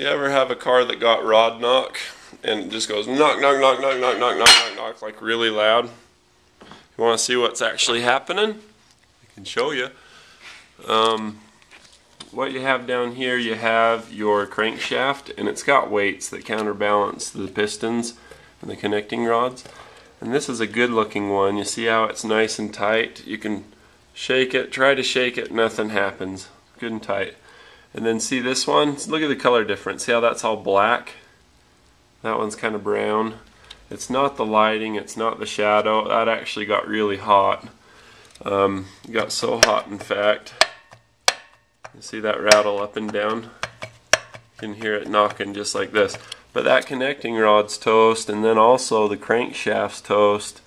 You ever have a car that got rod knock and just goes knock, knock, knock, knock, knock, knock, knock, knock, knock, like really loud? You want to see what's actually happening? I can show you. Um, what you have down here, you have your crankshaft, and it's got weights that counterbalance the pistons and the connecting rods. And this is a good looking one. You see how it's nice and tight? You can shake it, try to shake it, nothing happens. Good and tight. And then see this one? Look at the color difference. See how that's all black? That one's kind of brown. It's not the lighting, it's not the shadow. That actually got really hot. Um, got so hot, in fact. You see that rattle up and down? You can hear it knocking just like this. But that connecting rod's toast, and then also the crankshaft's toast.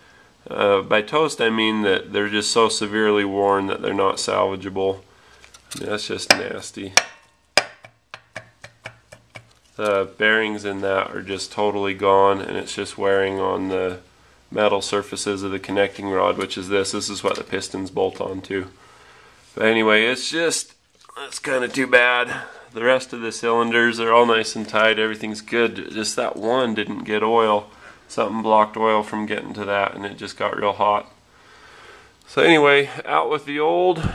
Uh, by toast, I mean that they're just so severely worn that they're not salvageable. That's just nasty. The bearings in that are just totally gone and it's just wearing on the metal surfaces of the connecting rod, which is this. This is what the pistons bolt onto. But anyway, it's just, it's kind of too bad. The rest of the cylinders are all nice and tight. Everything's good. Just that one didn't get oil. Something blocked oil from getting to that and it just got real hot. So anyway, out with the old,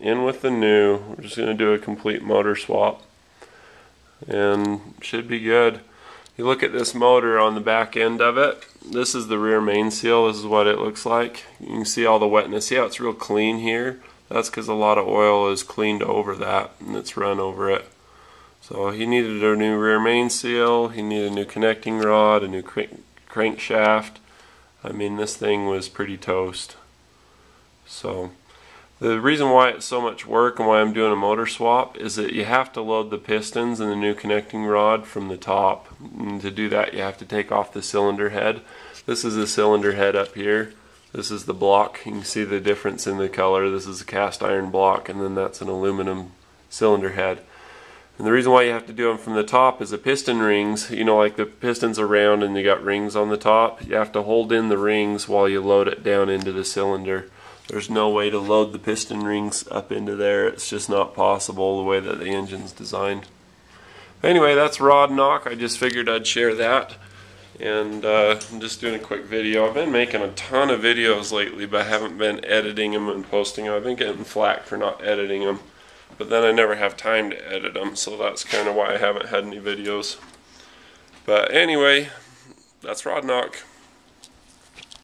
in with the new. We're just going to do a complete motor swap and should be good. You look at this motor on the back end of it. This is the rear main seal. This is what it looks like. You can see all the wetness. See how it's real clean here? That's because a lot of oil is cleaned over that and it's run over it. So he needed a new rear main seal. He needed a new connecting rod, a new crank crankshaft. I mean, this thing was pretty toast. So the reason why it's so much work and why I'm doing a motor swap is that you have to load the pistons and the new connecting rod from the top. And to do that you have to take off the cylinder head. This is the cylinder head up here. This is the block. You can see the difference in the color. This is a cast iron block and then that's an aluminum cylinder head. And the reason why you have to do them from the top is the piston rings, you know like the pistons are round and you got rings on the top. You have to hold in the rings while you load it down into the cylinder. There's no way to load the piston rings up into there. It's just not possible the way that the engine's designed. Anyway, that's rod knock. I just figured I'd share that. And uh, I'm just doing a quick video. I've been making a ton of videos lately, but I haven't been editing them and posting them. I've been getting flack for not editing them. But then I never have time to edit them, so that's kind of why I haven't had any videos. But anyway, that's rod knock.